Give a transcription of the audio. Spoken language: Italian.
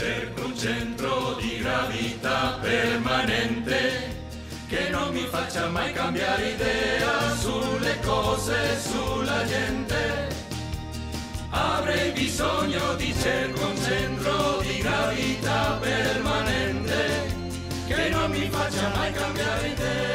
Cerco un centro di gravità permanente che non mi faccia mai cambiare idea sulle cose, sulla gente. Avrei bisogno di cerco un centro di gravità permanente che non mi faccia mai cambiare idea.